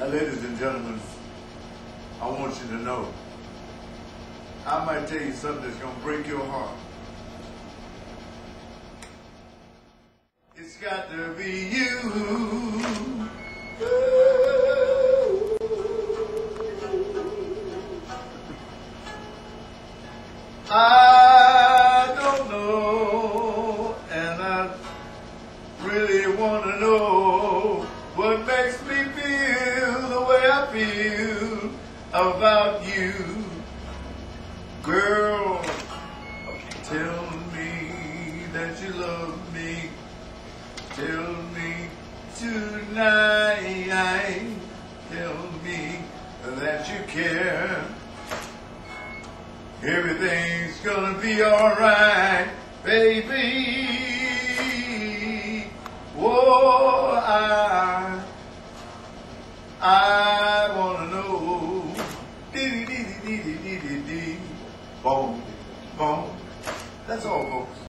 Now, ladies and gentlemen, I want you to know, I might tell you something that's going to break your heart. It's got to be you. I don't know, and I really want to know feel about you. Girl, tell me that you love me. Tell me tonight. Tell me that you care. Everything's gonna be alright, baby. Whoa, I, I Boom, boom. That's all, folks.